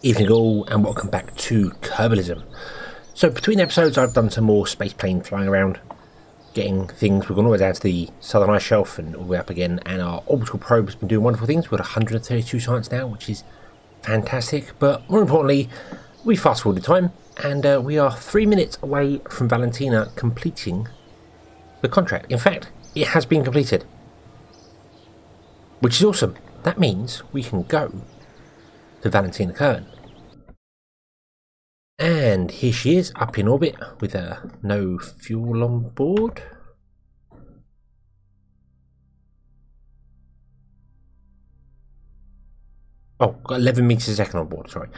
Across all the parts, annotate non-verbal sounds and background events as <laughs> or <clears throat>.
Evening all, and welcome back to Kerbalism. So, between episodes, I've done some more space plane flying around, getting things. We've gone all the way down to the southern ice shelf and all the way up again, and our orbital probe has been doing wonderful things. We've got 132 science now, which is fantastic. But more importantly, we fast forward the time, and uh, we are three minutes away from Valentina completing the contract. In fact, it has been completed, which is awesome. That means we can go to Valentina Kerman. And here she is up in orbit with uh, no fuel on board. Oh, got 11 meters a second on board, sorry.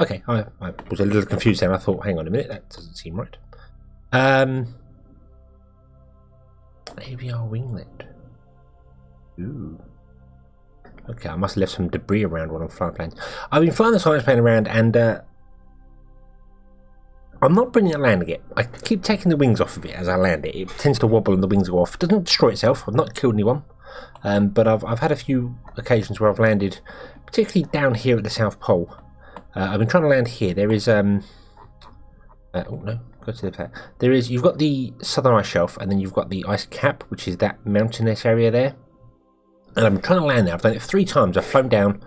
Okay, I, I was a little confused there. I thought, hang on a minute, that doesn't seem right. Um, AVR winglet. Ooh. Okay, I must have left some debris around when I'm flying planes. I've been flying the science plane around and uh, I'm not bringing it landing it. I keep taking the wings off of it as I land it. It tends to wobble and the wings go off. It doesn't destroy itself. I've not killed anyone. Um, but I've, I've had a few occasions where I've landed, particularly down here at the South Pole. Uh, I've been trying to land here. There is, um, uh, oh no, go to the player. There is, you've got the southern ice shelf and then you've got the ice cap, which is that mountainous area there and I'm trying to land there. I've done it three times. I've flown down,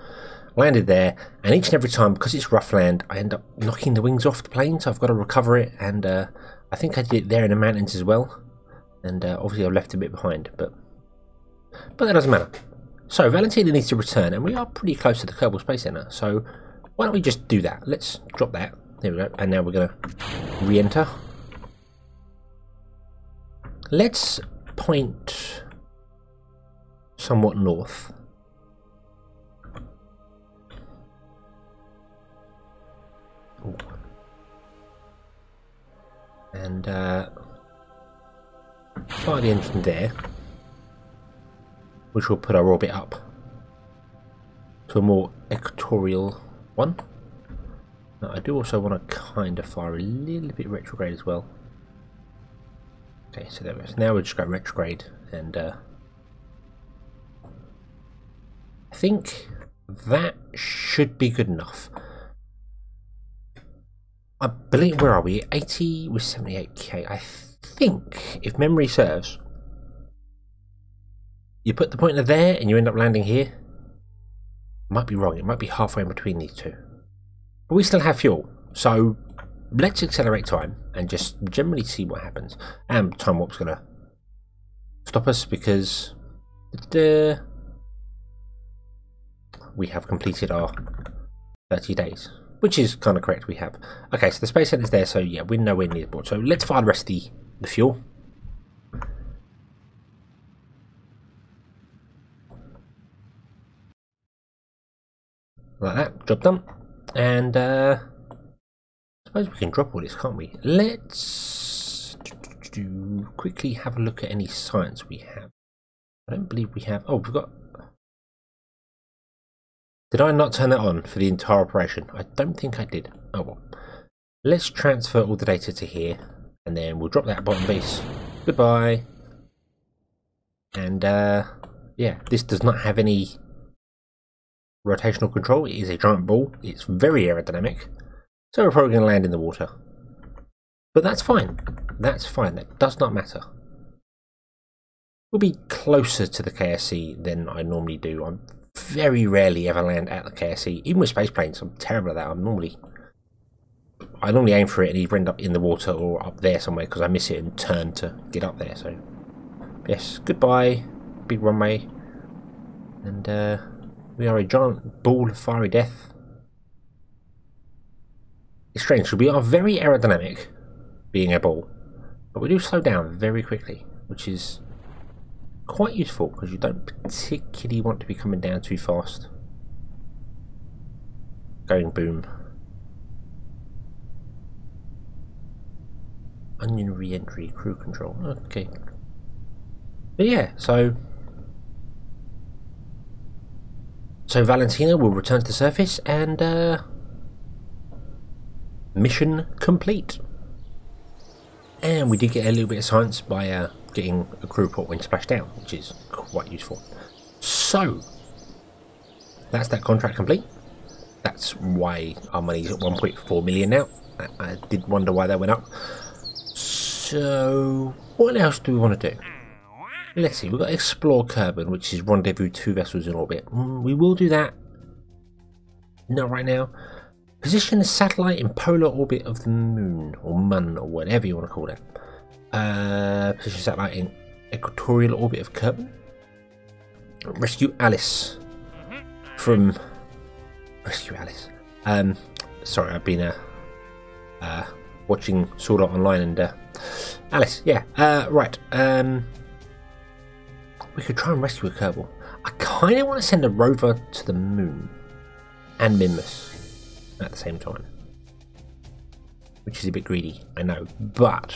landed there, and each and every time, because it's rough land, I end up knocking the wings off the plane, so I've got to recover it, and uh, I think I did it there in the mountains as well, and uh, obviously I've left a bit behind, but but that doesn't matter. So Valentina needs to return, and we are pretty close to the Kerbal Space Center, so why don't we just do that? Let's drop that. There we go, and now we're going to re-enter. Let's point somewhat north. Ooh. And uh, fire the engine there, which will put our orbit up to a more equatorial one. Now, I do also want to kind of fire a little bit retrograde as well. Okay, so there we go. now we'll just go retrograde and uh, think that should be good enough. I believe, where are we? 80 with 78k. I think, if memory serves, you put the pointer there and you end up landing here. Might be wrong, it might be halfway in between these two. But we still have fuel, so let's accelerate time and just generally see what happens. And time warp's gonna stop us because the we have completed our 30 days. Which is kind of correct, we have. Okay, so the space center is there, so yeah, we're nowhere near board. So let's find the rest of the, the fuel. Like that, job done. And uh, I suppose we can drop all this, can't we? Let's quickly have a look at any science we have. I don't believe we have. Oh, we've got did I not turn that on for the entire operation? I don't think I did. Oh well. Let's transfer all the data to here, and then we'll drop that bottom base. Goodbye. And uh, yeah, this does not have any rotational control. It is a giant ball. It's very aerodynamic. So we're probably going to land in the water. But that's fine. That's fine. That does not matter. We'll be closer to the KSC than I normally do. I'm very rarely ever land at the KSC. Even with space planes, I'm terrible at that. I'm normally I normally aim for it and either end up in the water or up there somewhere because I miss it and turn to get up there. So yes, goodbye, big runway, and uh, we are a giant ball of fiery death. It's strange. We are very aerodynamic, being a ball, but we do slow down very quickly, which is quite useful because you don't particularly want to be coming down too fast. Going boom. Onion re-entry crew control. Okay. But yeah, so so Valentina will return to the surface and uh, mission complete. And we did get a little bit of science by uh, getting a crew report when splashed down, which is quite useful. So, that's that contract complete. that's why our money's at 1.4 million now. I, I did wonder why that went up. So, what else do we want to do? Let's see, we've got Explore Kerbin, which is rendezvous two vessels in orbit. Mm, we will do that. Not right now. Position a satellite in polar orbit of the moon, or mun, or whatever you want to call it. Uh, position satellite in equatorial orbit of Kerbin. Rescue Alice from Rescue Alice. Um, sorry, I've been uh, uh, watching Sword Art Online and uh, Alice. Yeah, uh, right. Um, we could try and rescue a Kerbal. I kind of want to send a rover to the moon and Minmus at the same time, which is a bit greedy, I know, but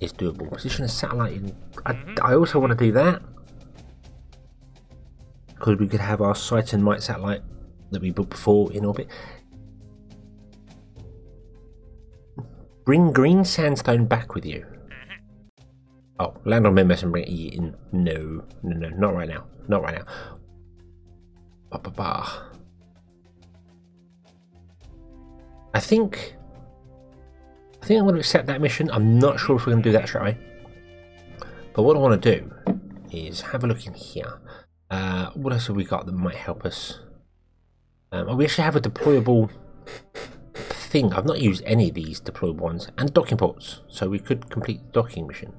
it's doable. Position a satellite in. I, I also want to do that because we could have our Sight and Might satellite that we built before in orbit. Bring green sandstone back with you. Oh, land on Minmus and bring it in. No, no, no, not right now. Not right now. Ba, ba, ba. I think. Think I'm going to accept that mission. I'm not sure if we're going to do that straight away. But what I want to do is have a look in here. Uh, what else have we got that might help us? Um, we actually have a deployable thing. I've not used any of these deployable ones. And docking ports. So we could complete the docking mission.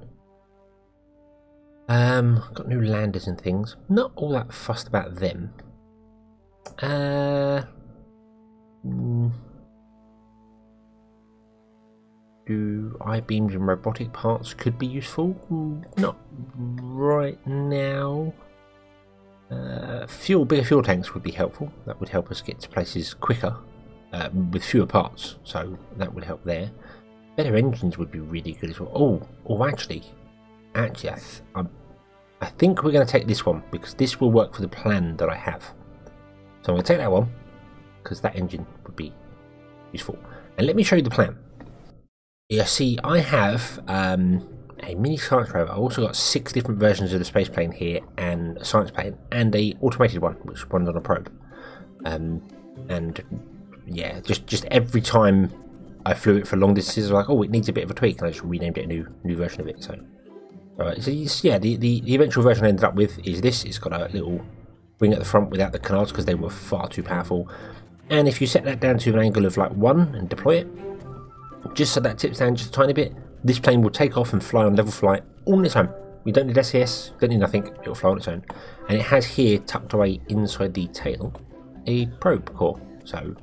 Um, got new landers and things. Not all that fussed about them. Uh, mm, do I-beams and robotic parts could be useful? Mm, not right now. Uh, fuel, bigger fuel tanks would be helpful. That would help us get to places quicker uh, with fewer parts. So that would help there. Better engines would be really good as well. Oh, oh, actually, actually, I, th I think we're going to take this one because this will work for the plan that I have. So I'm going to take that one because that engine would be useful. And let me show you the plan. Yeah, see, I have um, a mini science rover. I've also got six different versions of the space plane here, and a science plane, and a automated one, which runs on a probe. Um, and yeah, just just every time I flew it for long distances, I like, oh, it needs a bit of a tweak, and I just renamed it a new new version of it. So, alright, so yeah, the, the the eventual version I ended up with is this. It's got a little wing at the front without the canards because they were far too powerful. And if you set that down to an angle of like one and deploy it, just so that tips down just a tiny bit, this plane will take off and fly on level flight all on its own. We don't need SAS, don't need nothing, it'll fly on its own. And it has here, tucked away inside the tail, a probe core. So,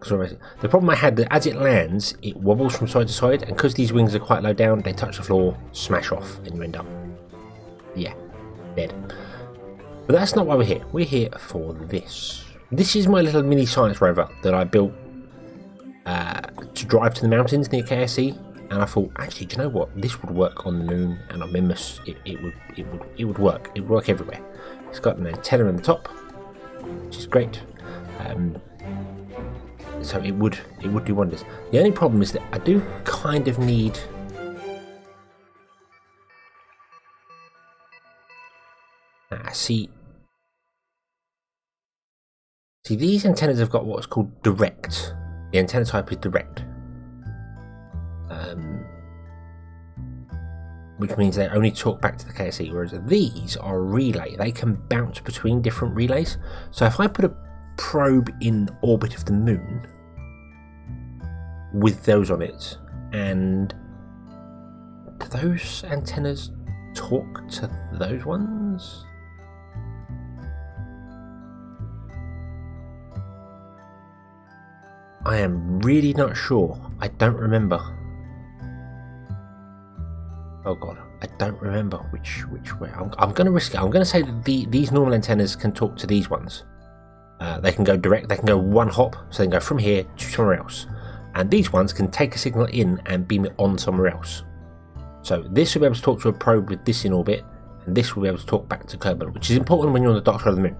the problem I had that as it lands, it wobbles from side to side, and because these wings are quite low down, they touch the floor, smash off, and you end up, yeah, dead. But that's not why we're here. We're here for this. This is my little mini science rover that I built uh, to drive to the mountains near KSC and I thought, actually, do you know what? This would work on the moon and on Minmus. It, it would, it would, it would work. It would work everywhere. It's got an antenna on the top, which is great. Um, so it would, it would do wonders. The only problem is that I do kind of need. Ah, see, see, these antennas have got what's called direct. The antenna type is direct. Um, which means they only talk back to the KSC, whereas these are relay. They can bounce between different relays. So if I put a probe in orbit of the moon with those on it, and do those antennas talk to those ones? I am really not sure. I don't remember. Oh god, I don't remember which which way. I'm, I'm going to risk it. I'm going to say that the, these normal antennas can talk to these ones. Uh, they can go direct. They can go one hop, so they can go from here to somewhere else. And these ones can take a signal in and beam it on somewhere else. So this will be able to talk to a probe with this in orbit, and this will be able to talk back to Kerbal, which is important when you're on the dark side of the moon.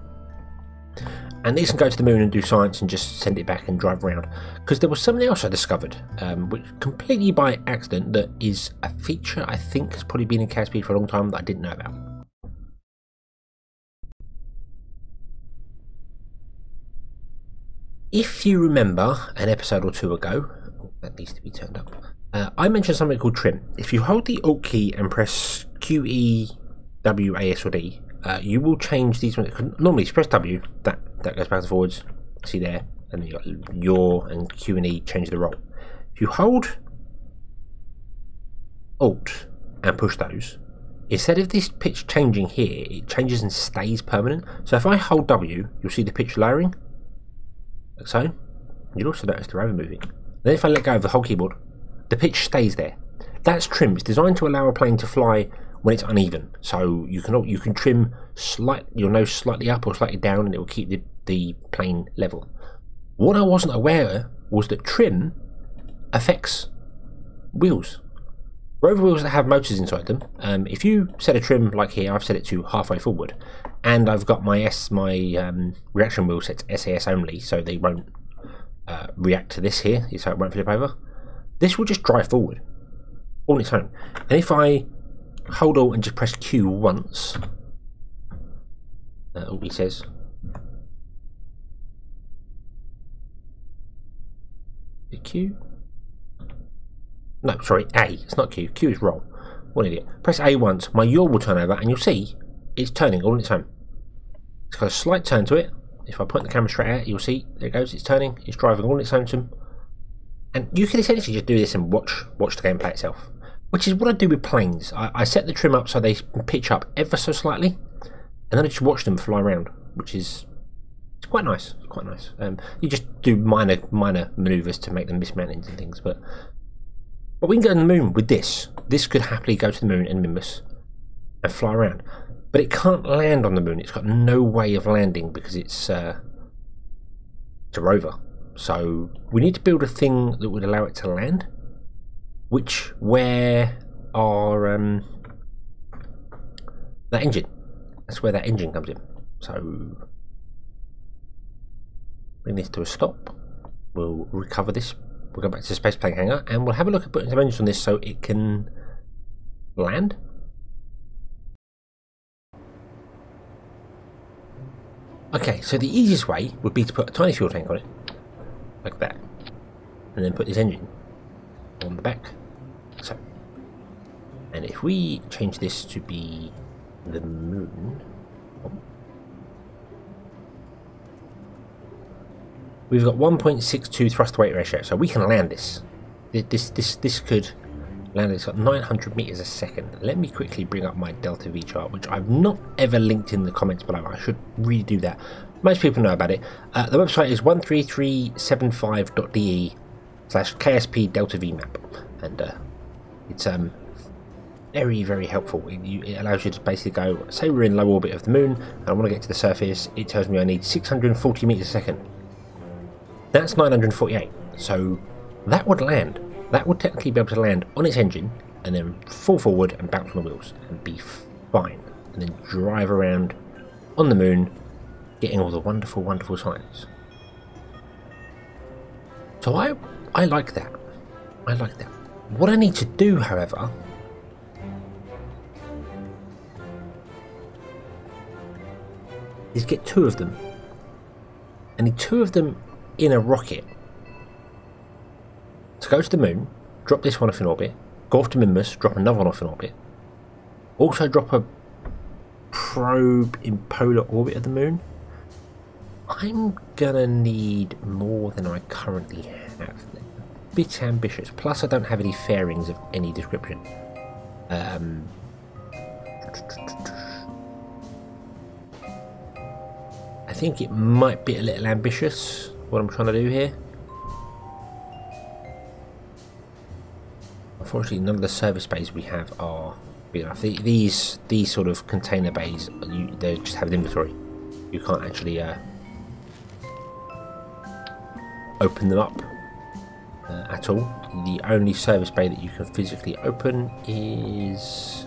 And these can go to the moon and do science and just send it back and drive around. Because there was something else I discovered, um, which completely by accident, that is a feature I think has probably been in KSP for a long time that I didn't know about. if you remember an episode or two ago, that needs to be turned up. Uh, I mentioned something called trim. If you hold the Alt key and press Q, E, W, A, S, or D, uh, you will change these. Normally, if you press W, that that goes back and forwards. See there, and you got your and Q and E change the role. If you hold Alt and push those, instead of this pitch changing here, it changes and stays permanent. So if I hold W, you'll see the pitch lowering, like so. You'll also notice the rover moving. Then if I let go of the whole keyboard, the pitch stays there. That's trim. It's designed to allow a plane to fly when it's uneven. So you can you can trim slight your nose slightly up or slightly down, and it will keep the, the plane level. What I wasn't aware was that trim affects wheels. Rover wheels that have motors inside them. Um, if you set a trim like here, I've set it to halfway forward, and I've got my S my um, reaction wheel set to SAS only, so they won't uh, react to this here, so it won't flip over. This will just drive forward on its own. And if I hold on and just press Q once, uh, he says. Q? No, sorry, A. It's not Q. Q is roll. What idiot. Press A once, my yaw will turn over, and you'll see it's turning all on its own. It's got a slight turn to it. If I point the camera straight it, you'll see, there it goes, it's turning, it's driving all on its own. And you can essentially just do this and watch watch the gameplay itself. Which is what I do with planes. I, I set the trim up so they pitch up ever so slightly, and then I just watch them fly around, which is quite nice. It's quite nice. Um, you just do minor minor manoeuvres to make them miss mountains and things, but but we can go to the moon with this. This could happily go to the moon in Minmus and fly around. But it can't land on the moon. It's got no way of landing because it's, uh, it's a rover. So we need to build a thing that would allow it to land. Which, where our um, that engine. That's where that engine comes in. So bring this to a stop. We'll recover this we'll go back to the space plane hangar and we'll have a look at putting some engines on this so it can land. Okay, so the easiest way would be to put a tiny fuel tank on it, like that, and then put this engine on the back, so. And if we change this to be the moon, oh, We've got 1.62 thrust weight ratio, so we can land this. This this this could land this at 900 meters a second. Let me quickly bring up my delta V chart, which I've not ever linked in the comments below. I should really do that. Most people know about it. Uh, the website is 13375.de slash KSP delta V map, and uh, it's um very very helpful. It, you, it, allows you to basically go. Say we're in low orbit of the moon, and I want to get to the surface. It tells me I need 640 meters a second that's 948. So that would land. That would technically be able to land on its engine and then fall forward and bounce on the wheels and be fine. And then drive around on the moon, getting all the wonderful, wonderful signs. So I, I like that. I like that. What I need to do, however, is get two of them. I need two of them in a rocket to go to the moon, drop this one off in orbit, go off to Minmus, drop another one off in orbit, also drop a probe in polar orbit of the moon. I'm gonna need more than I currently have. A bit ambitious. Plus, I don't have any fairings of any description. Um, I think it might be a little ambitious what I'm trying to do here. Unfortunately, none of the service bays we have are big enough. These these sort of container bays, you, they just have an inventory. You can't actually uh, open them up uh, at all. The only service bay that you can physically open is.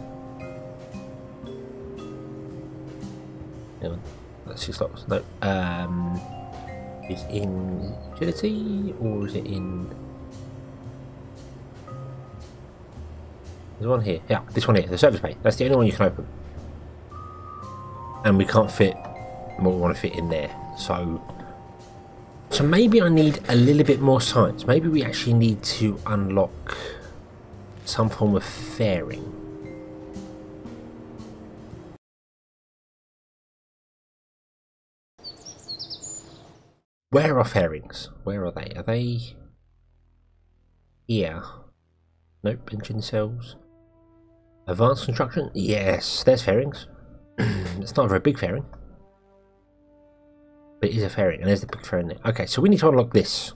Hang on, that's six slots. No. Um, is in utility or is it in? There's one here. Yeah this one here the service bay. That's the only one you can open. And we can't fit what we want to fit in there. So So maybe I need a little bit more science. Maybe we actually need to unlock some form of fairing. Where are fairings? Where are they? Are they here? Nope, engine cells. Advanced construction? Yes, there's fairings. <clears throat> it's not a very big fairing. But it is a fairing, and there's the big fairing there. Okay, so we need to unlock this.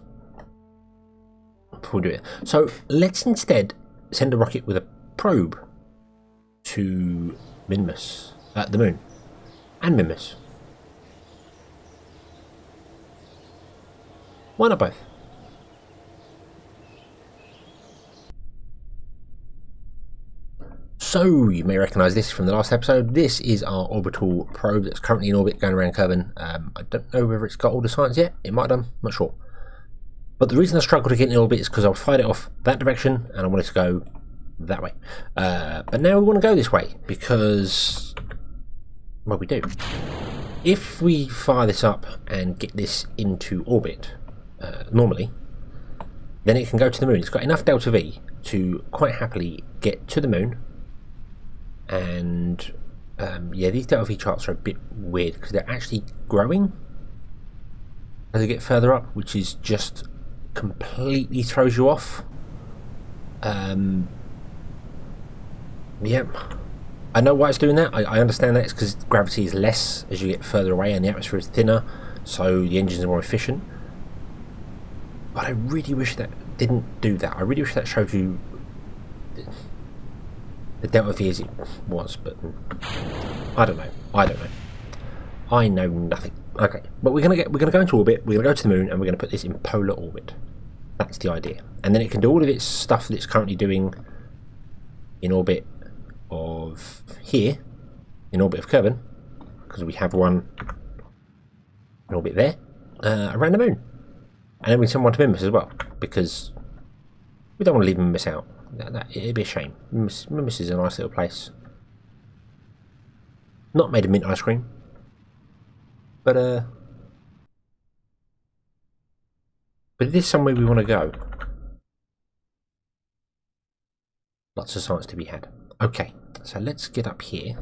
Before we do it. So let's instead send a rocket with a probe to Minmus, uh, the moon, and Minmus. Why not both? So, you may recognise this from the last episode. This is our orbital probe that's currently in orbit going around Kerbin. Um, I don't know whether it's got all the science yet. It might have done, not sure. But the reason I struggled to get in orbit is because I fired it off that direction and I wanted to go that way. Uh, but now we want to go this way because, well, we do. If we fire this up and get this into orbit, uh, normally, then it can go to the moon. It's got enough delta V to quite happily get to the moon. And um, yeah, these delta V charts are a bit weird because they're actually growing as they get further up, which is just completely throws you off. Um, yep. I know why it's doing that. I, I understand that it's because gravity is less as you get further away and the atmosphere is thinner, so the engines are more efficient. But I really wish that didn't do that. I really wish that showed you the delta V as it was, but I don't know. I don't know. I know nothing. Okay, but we're gonna get we're gonna go into orbit. We're gonna go to the moon, and we're gonna put this in polar orbit. That's the idea, and then it can do all of its stuff that it's currently doing in orbit of here, in orbit of Kerbin, because we have one in orbit there uh, around the moon. And then we send one to Minmus as well, because we don't want to leave Minmus out. That, that, it'd be a shame. Minmus, Minmus is a nice little place. Not made of mint ice cream. But, uh... But it is somewhere we want to go. Lots of science to be had. Okay, so let's get up here.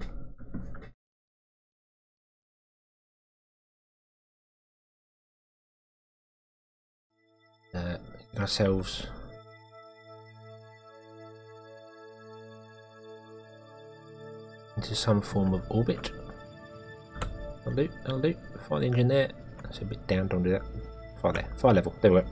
Uh, ourselves into some form of orbit. I'll do, I'll do. Engine there. That's a bit down, don't do that. Fire there, fire level, there we go.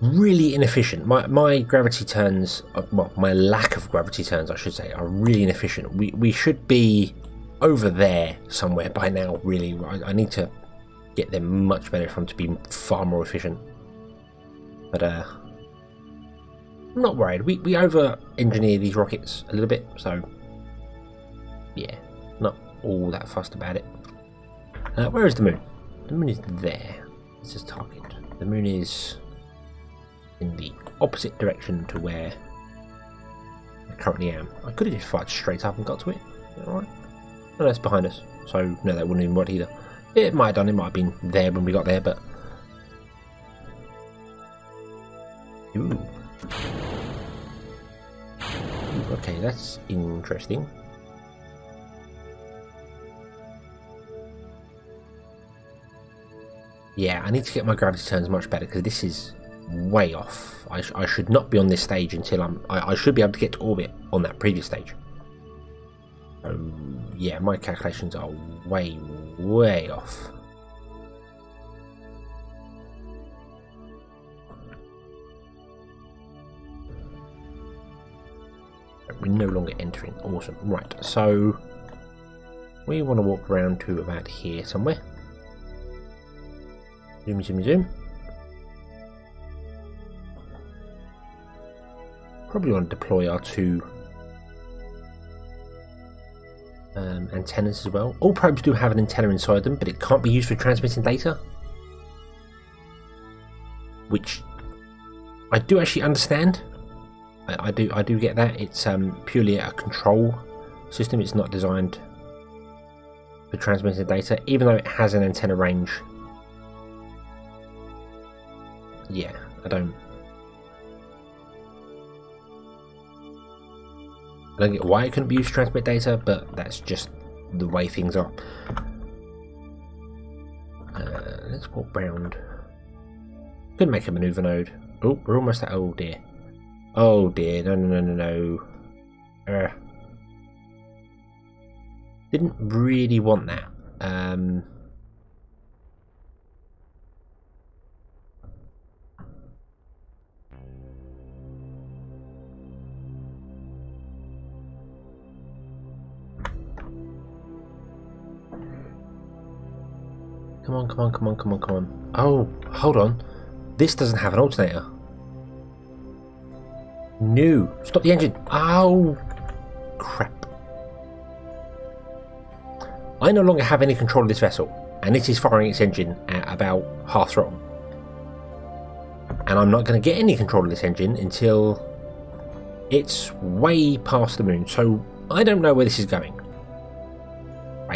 Really inefficient. My, my gravity turns, uh, well, my lack of gravity turns, I should say, are really inefficient. We, we should be over there somewhere by now, really. I, I need to get them much better from to be far more efficient. But uh, I'm not worried. We we over engineer these rockets a little bit, so yeah, not all that fussed about it. Uh, where is the moon? The moon is there. This is target. The moon is in the opposite direction to where I currently am. I could have just fired straight up and got to it. Alright. No, that's behind us. So no, that wouldn't even work either. It might have done, it might have been there when we got there, but... Ooh. Okay, that's interesting. Yeah, I need to get my gravity turns much better because this is way off. I, sh I, should not be on this stage until I'm... I, I, should be able to get to orbit on that previous stage. Yeah, my calculations are way, way off. We're no longer entering. Awesome. Right, so we want to walk around to about here somewhere. Zoom, zoom, zoom. Probably want to deploy our two um, antennas as well. All probes do have an antenna inside them, but it can't be used for transmitting data. Which I do actually understand. I, I do I do get that. It's um, purely a control system. It's not designed for transmitting data, even though it has an antenna range yeah, I don't. I don't get why it couldn't be used to transmit data, but that's just the way things are. Uh, let's walk round. Could make a maneuver node. Oh, we're almost at. Oh dear. Oh dear. No, no, no, no, no. Uh, didn't really want that. Um, Come on, come on, come on, come on, come on. Oh, hold on. This doesn't have an alternator. No. Stop the engine. Oh, crap. I no longer have any control of this vessel, and it is firing its engine at about half throttle. And I'm not going to get any control of this engine until it's way past the moon, so I don't know where this is going.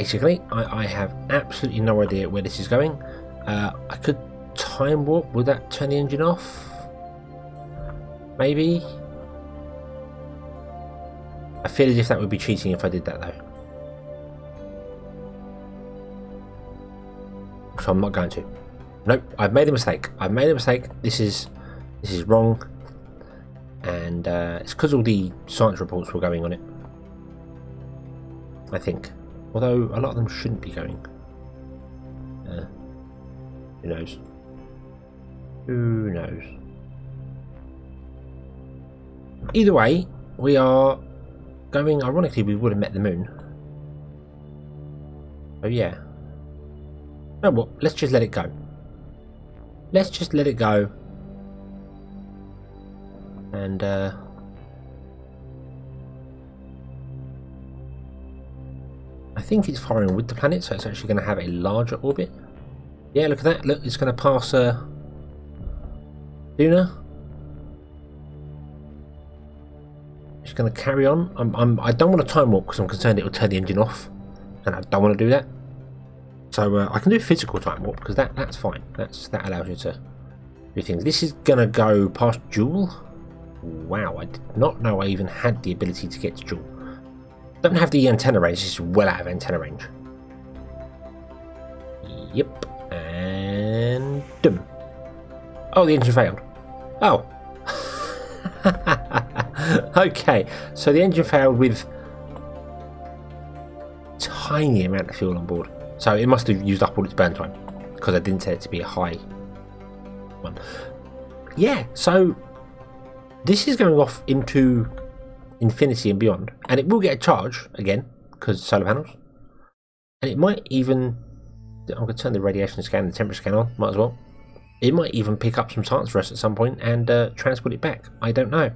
Basically, I, I have absolutely no idea where this is going. Uh, I could time warp. Would that turn the engine off? Maybe. I feel as if that would be cheating if I did that though. So I'm not going to. Nope, I've made a mistake. I've made a mistake. This is this is wrong, and uh, it's because all the science reports were going on it. I think. Although a lot of them shouldn't be going. Uh, who knows? Who knows? Either way, we are going. Ironically, we would have met the moon. Oh yeah. No, well, let's just let it go. Let's just let it go. And uh, I think it's firing with the planet, so it's actually going to have a larger orbit. Yeah, look at that. Look, it's going to pass uh, Luna. It's going to carry on. I'm, I'm, I don't want to time warp because I'm concerned it will turn the engine off, and I don't want to do that. So uh, I can do physical time warp because that that's fine. That's that allows you to do things. This is going to go past Jool. Wow, I did not know I even had the ability to get to Jool. Don't have the antenna range, it's well out of antenna range. Yep, and. Oh, the engine failed. Oh. <laughs> okay, so the engine failed with tiny amount of fuel on board. So it must have used up all its burn time because I didn't set it to be a high one. Yeah, so this is going off into infinity and beyond, and it will get a charge again because solar panels, and it might even. I'm going to turn the radiation scan, the temperature scan on. Might as well. It might even pick up some science for us at some point and uh, transport it back. I don't know,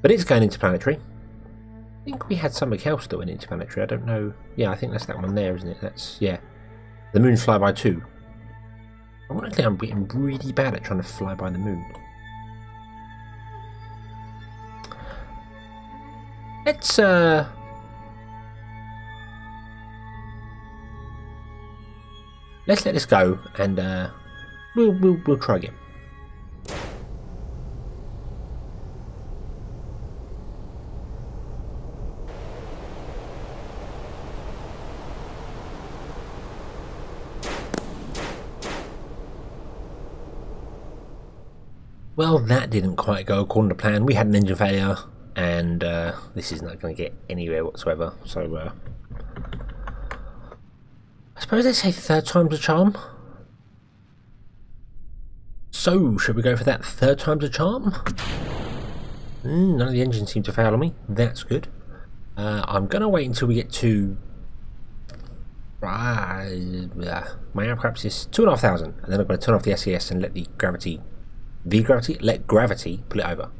but it's going interplanetary. I think we had something else that went interplanetary. I don't know. Yeah, I think that's that one there, isn't it? That's yeah, the Moon Flyby Two. Ironically, I'm getting really bad at trying to fly by the moon. Let's uh Let's let this go and uh we'll we'll we'll try again. Well, that didn't quite go according to plan. We had an engine failure and uh, this is not going to get anywhere whatsoever. So uh, I suppose they say third time's a charm. So should we go for that third time's a charm? Mm, none of the engines seem to fail on me. That's good. Uh, I'm going to wait until we get to uh, my aircraft is two and a half thousand, and then I'm going to turn off the SAS and let the gravity, the gravity, let gravity pull it over.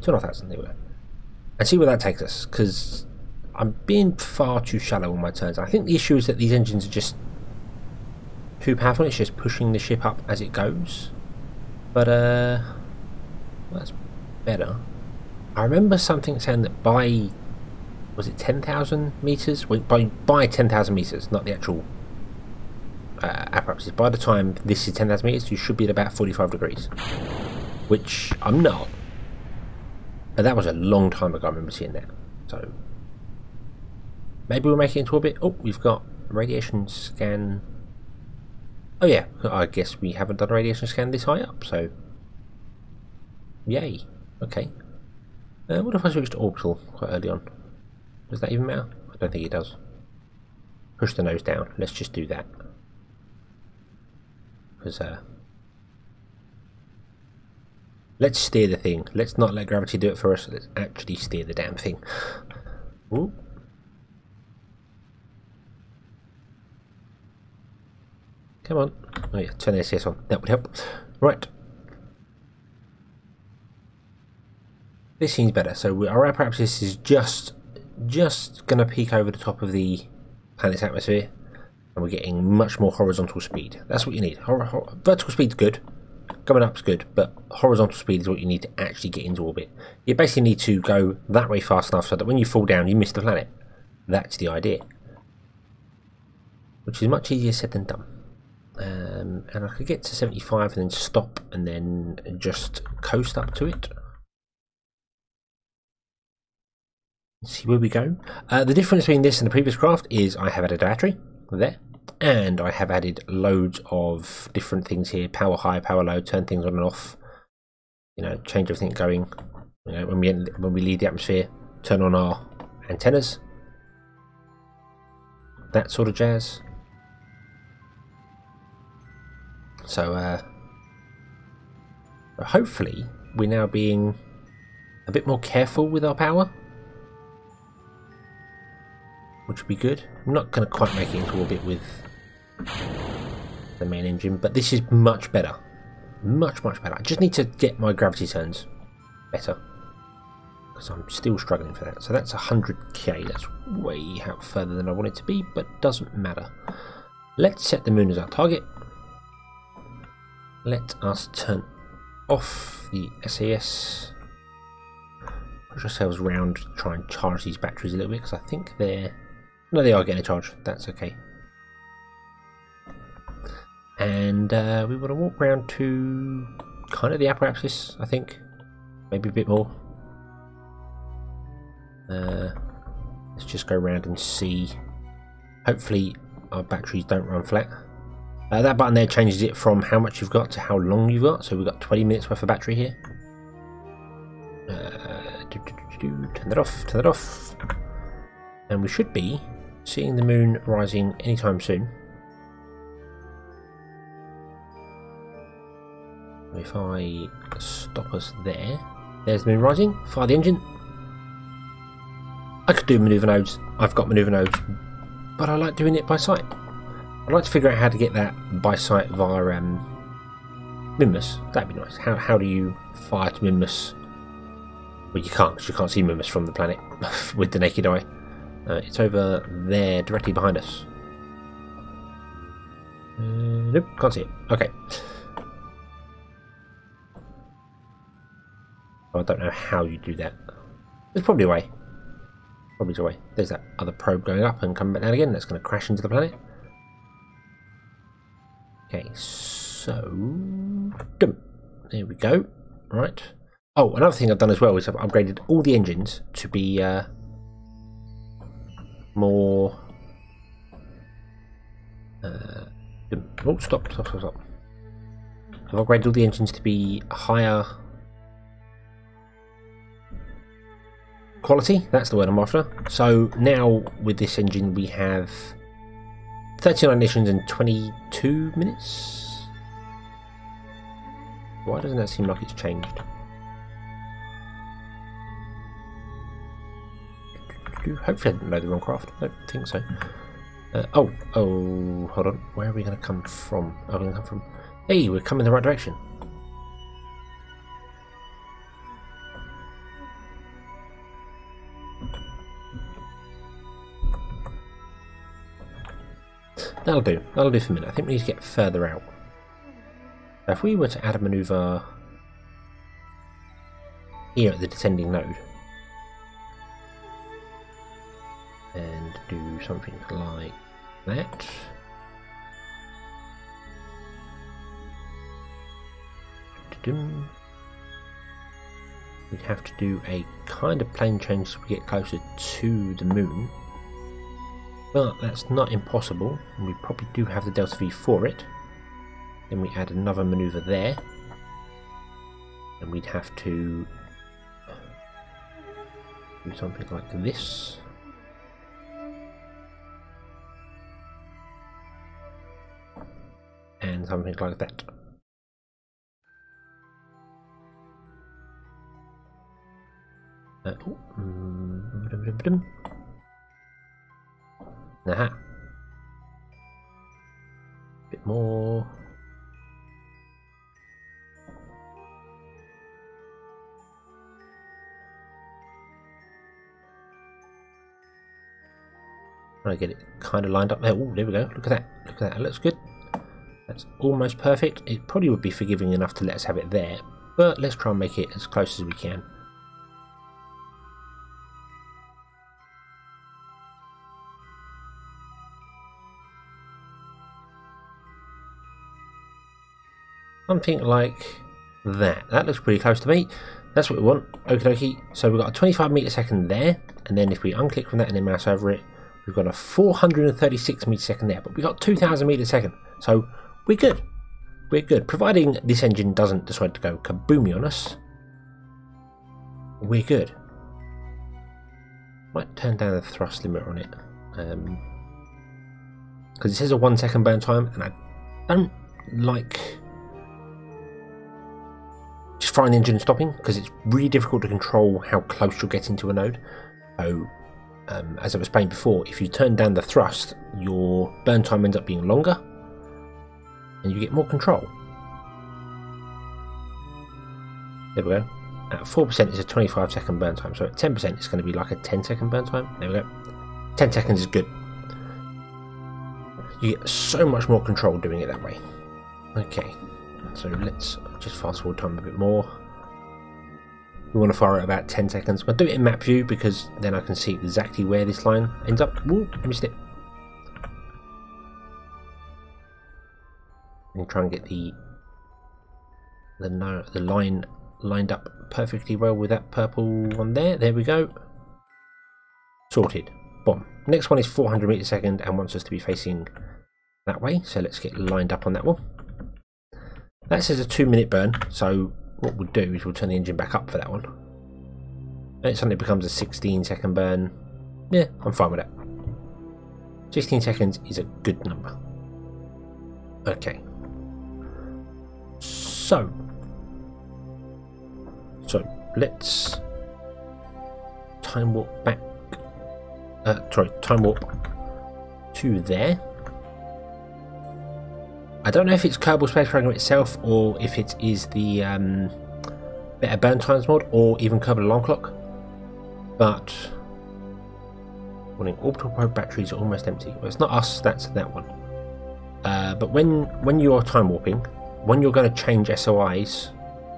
Two and a half thousand. There we go and see where that takes us because I'm being far too shallow on my turns. I think the issue is that these engines are just too powerful. It's just pushing the ship up as it goes. But uh, that's better. I remember something saying that by was it 10,000 meters? By by 10,000 meters, not the actual uh, apparatuses. By the time this is 10,000 meters, you should be at about 45 degrees, which I'm not. But that was a long time ago. I remember seeing that. So maybe we'll make it into orbit. Oh, we've got radiation scan. Oh yeah, I guess we haven't done a radiation scan this high up. So yay. Okay. Uh, what if I switched to orbital quite early on? Does that even matter? I don't think it does. Push the nose down. Let's just do that. Because, uh... Let's steer the thing. Let's not let gravity do it for us. Let's actually steer the damn thing. Ooh. Come on. Oh yeah, turn the SAS on. That would help. Right. This seems better. So our apoapsis is just just going to peek over the top of the planet's atmosphere and we're getting much more horizontal speed. That's what you need. Hor hor vertical speed's good, coming up's good, but horizontal speed is what you need to actually get into orbit. You basically need to go that way fast enough so that when you fall down you miss the planet. That's the idea. Which is much easier said than done. Um, and I could get to 75 and then stop and then just coast up to it. see where we go. Uh, the difference between this and the previous craft is I have added a battery there, and I have added loads of different things here: power high, power low, turn things on and off. You know, change everything going. You know, when we when we leave the atmosphere, turn on our antennas. That sort of jazz. So, uh, hopefully, we're now being a bit more careful with our power which would be good. I'm not going to quite make it into orbit with the main engine, but this is much better. Much, much better. I just need to get my gravity turns better. Because I'm still struggling for that. So that's 100k. That's way out further than I want it to be, but doesn't matter. Let's set the moon as our target. Let us turn off the SAS. Push ourselves round to try and charge these batteries a little bit because I think they're no, they are getting a charge. That's okay. And uh, we want to walk around to kind of the apparatus, I think. Maybe a bit more. Uh, let's just go around and see. Hopefully our batteries don't run flat. Uh, that button there changes it from how much you've got to how long you've got. So we've got 20 minutes worth of battery here. Uh, do, do, do, turn that off, turn that off. And we should be seeing the moon rising anytime soon. If I stop us there, there's the moon rising, fire the engine. I could do maneuver nodes, I've got maneuver nodes, but I like doing it by sight. I'd like to figure out how to get that by sight via um, Minmus. That'd be nice. How, how do you fire to Minmus? Well, you can't, because you can't see Minmus from the planet <laughs> with the naked eye. Uh, it's over there, directly behind us. Uh, nope, can't see it. Okay. I don't know how you do that. There's probably a way. Probably a way. There's that other probe going up and coming back down again. That's going to crash into the planet. Okay, so... There we go. Right. Oh, another thing I've done as well is I've upgraded all the engines to be uh, more. Uh, oh, stop, stop, stop, stop. I've upgraded all the engines to be higher quality. That's the word I'm after. So now with this engine, we have 39 missions in 22 minutes. Why doesn't that seem like it's changed? Hopefully I didn't load the wrong craft. I don't think so. Uh, oh, oh, hold on. Where are we going to come from? Are we going to come from... Hey, we're coming in the right direction. That'll do. That'll do for a minute. I think we need to get further out. if we were to add a maneuver here at the descending node, to do something like that. We'd have to do a kind of plane change so we get closer to the moon. But that's not impossible, we probably do have the delta V for it. Then we add another maneuver there. And we'd have to do something like this. Something like that. Uh, oh, mm. Bit more. To get it kind of lined up there. Oh, there we go. Look at that. Look at that. That looks good. That's almost perfect. It probably would be forgiving enough to let us have it there, but let's try and make it as close as we can. Something like that. That looks pretty close to me. That's what we want. Okie dokie. So we've got a 25 meter second there, and then if we unclick from that and then mouse over it, we've got a 436 meter second there, but we've got 2000 meter second. So we're good. We're good. Providing this engine doesn't decide to go kaboomy on us, we're good. Might turn down the thrust limit on it. Because um, it says a one second burn time, and I don't like just firing the engine and stopping because it's really difficult to control how close you're getting to a node. So, um, as I was explained before, if you turn down the thrust, your burn time ends up being longer and you get more control. There we go. At 4% is a 25 second burn time, so at 10% it's going to be like a 10 second burn time. There we go. 10 seconds is good. You get so much more control doing it that way. Okay, so let's just fast forward time a bit more. We want to fire at about 10 seconds. I'll do it in map view because then I can see exactly where this line ends up. Woo, missed it. And try and get the the the line lined up perfectly well with that purple one there. There we go. Sorted. Boom. Next one is 400 meters second and wants us to be facing that way. So let's get lined up on that one. That says a two minute burn, so what we'll do is we'll turn the engine back up for that one. And it suddenly becomes a 16 second burn. Yeah, I'm fine with that. 16 seconds is a good number. Okay. So. So, let's time warp back. Uh, sorry, time warp to there. I don't know if it's Kerbal Space Program itself or if it is the um, Better Burn Times mod or even Kerbal Alarm Clock. But warning, orbital probe batteries are almost empty. Well, it's not us, that's that one. Uh, but when when you are time warping, when you're going to change SOIs,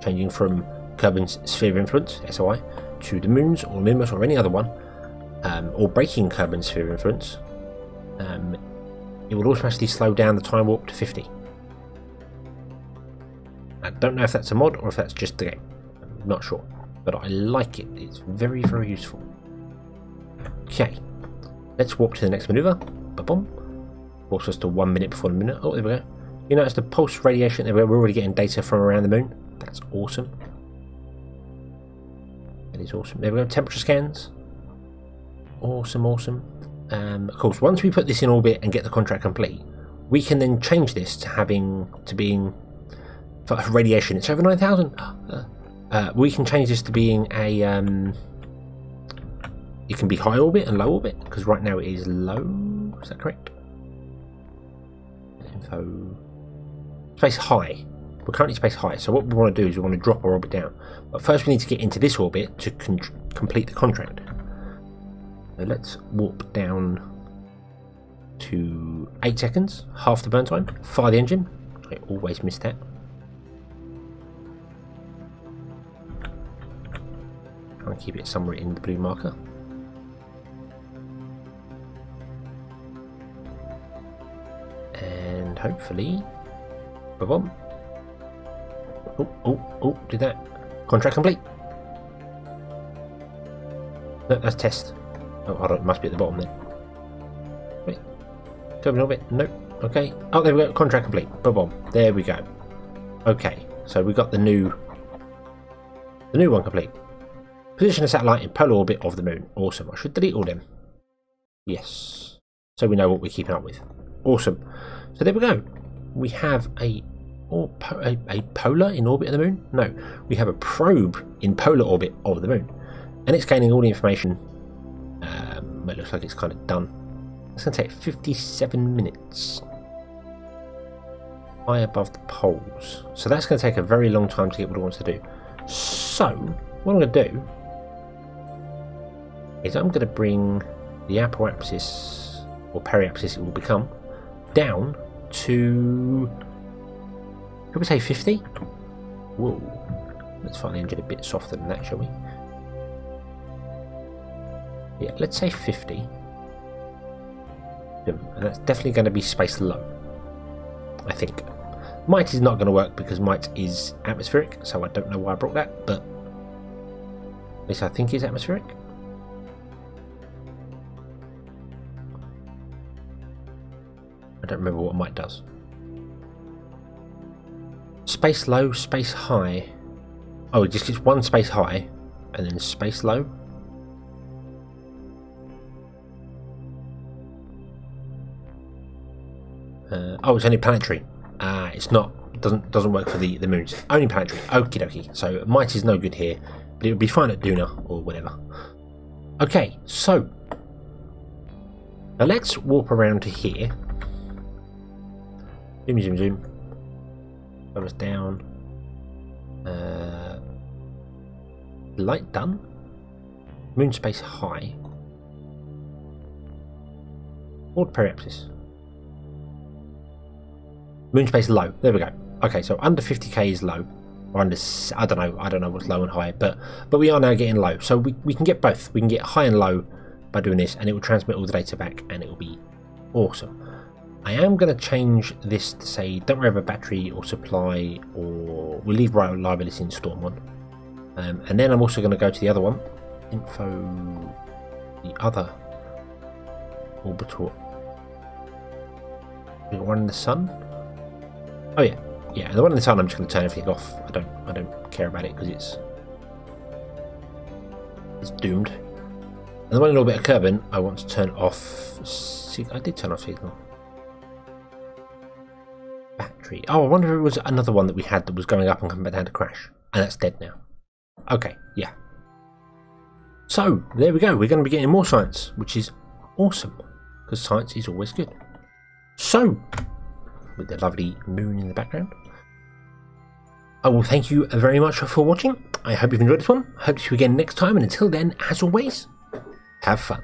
changing from Kerbin's Sphere of Influence, SOI, to the Mun's or Minmus or any other one, um, or breaking Kerbin's Sphere of Influence, um, it will automatically slow down the time warp to 50. I don't know if that's a mod or if that's just the game. I'm not sure. But I like it. It's very, very useful. Okay. Let's warp to the next maneuver. Ba-boom. Warps us to one minute before the minute. Oh, there we go. You notice the pulse radiation We're already getting data from around the Mun. That's awesome. That is awesome. There we go. Temperature scans. Awesome, awesome. Um, of course, once we put this in orbit and get the contract complete, we can then change this to having to being for radiation. It's over 9,000. Uh, <gasps> uh, we can change this to being a. Um, it can be high orbit and low orbit because right now it is low. Is that correct? Info. Space high. We're currently space high. So what we want to do is we want to drop our orbit down. But first we need to get into this orbit to complete the contract. So let's warp down to 8 seconds, half the burn time. Fire the engine. I always miss that. Try and keep it somewhere in the blue marker. And hopefully, boom. Oh, oh, oh, did that. Contract complete. No, that's test. Oh, hold on, it must be at the bottom then. Wait. Turn a bit. Nope. Okay. Oh, there we go. Contract complete. Boom, boom. There we go. Okay. So we got the new, the new one complete. Position a satellite in polar orbit of the Mun. Awesome. I should delete all them. Yes. So we know what we're keeping up with. Awesome. So there we go. We have a or a, a, polar in orbit of the Mun? No, we have a probe in polar orbit of the Mun, and it's gaining all the information. Um, it looks like it's kind of done. It's going to take 57 minutes. High above the poles, so that's going to take a very long time to get what it wants to do. So, what I'm going to do is I'm going to bring the apoapsis, or periapsis it will become, down to could we say 50? Whoa. Let's find the engine a bit softer than that, shall we? Yeah, let's say 50. And that's definitely going to be space low. I think. Might is not going to work because might is atmospheric, so I don't know why I brought that, but at least I think it's atmospheric. Don't remember what might does. Space low, space high. Oh, it just gets one space high and then space low. Uh, oh, it's only planetary. Ah, uh, it's not. Doesn't doesn't work for the the moons. Only planetary. Okie dokie. So might is no good here, but it would be fine at Duna or whatever. Okay, so now let's warp around to here. Zoom, zoom, zoom us down. Uh, light done. Mun space high. Odd periapsis. Mun space low. There we go. Okay, so under 50k is low. Or under I don't know, I don't know what's low and high, but but we are now getting low. So we, we can get both. We can get high and low by doing this and it will transmit all the data back and it will be awesome. I am going to change this to say don't worry about battery or supply or we'll leave reliability in storm one. Um, and then I'm also going to go to the other one, info, the other orbital. The one in the sun. Oh yeah, yeah. The one in the sun, I'm just going to turn everything off. I don't, I don't care about it because it's it's doomed. And the one in orbit of Kerbin, I want to turn off. I did turn off signal Oh, I wonder if it was another one that we had that was going up and coming back down to crash. And that's dead now. Okay, yeah. So, there we go. We're going to be getting more science, which is awesome. Because science is always good. So, with the lovely Mun in the background. I will thank you very much for watching. I hope you've enjoyed this one. Hope to see you again next time. And until then, as always, have fun.